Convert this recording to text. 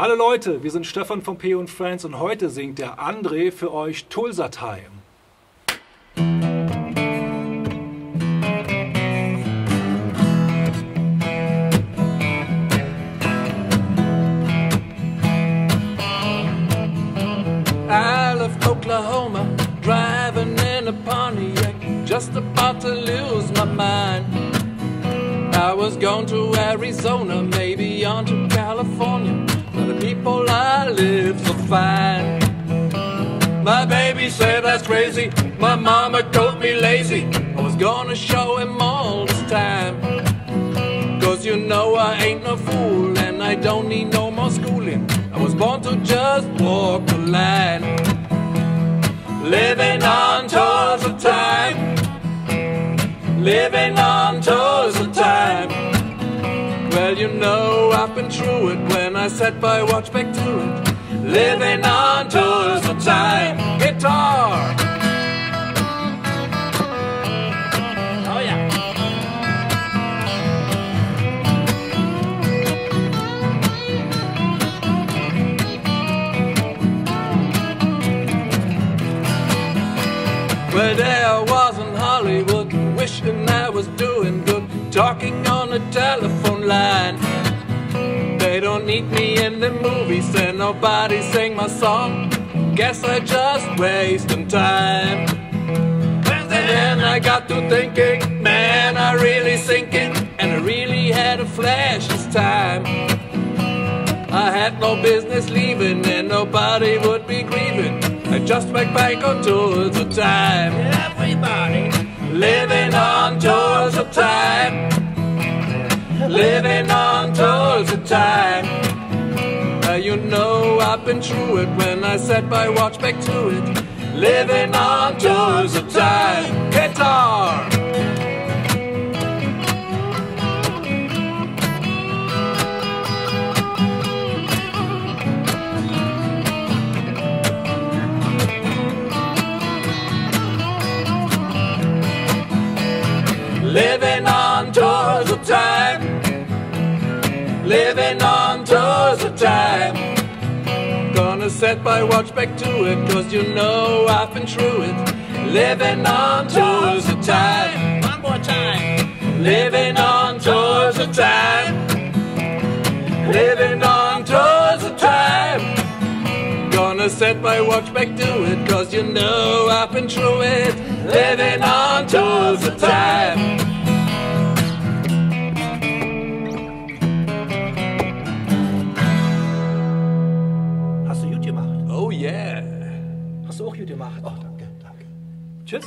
Hallo Leute, wir sind Stefan von P und Friends und heute singt der André für euch Tulsa Time. I left Oklahoma, driving in a Pontiac, just about to lose my mind. I was going to Arizona, maybe on to California, fine. My baby said that's crazy, my mama called me lazy. I was gonna show him all this time. Cause you know I ain't no fool and I don't need no more schooling. I was born to just walk the line. Living on Tulsa time. Living on Tulsa time. Well, you know I've been through it when I sat by, watch back to it. Living on Tulsa time. Guitar. Oh yeah. Well, there I was in Hollywood, wishing I was doing good, talking on the telephone line. They don't need me in the movies, and nobody sang my song. Guess I just wasting time. And then I got to thinking, man, I really sinking, and I really had a flash this time. I had no business leaving, and nobody would be grieving. I just went back on Tulsa time. Everybody been through it when I sat by, watch back to it. Living on Tulsa time. Guitar. Living on Tulsa time. Living on Tulsa time. Set my watch back to it, cause you know I've been through it. Living on Tulsa time. One more time. Living on Tulsa time. Living on Tulsa time. Gonna set my watch back to it, cause you know I've been through it. Living on Tulsa time. Hast du auch gut gemacht? Oh, danke, danke. Tschüss.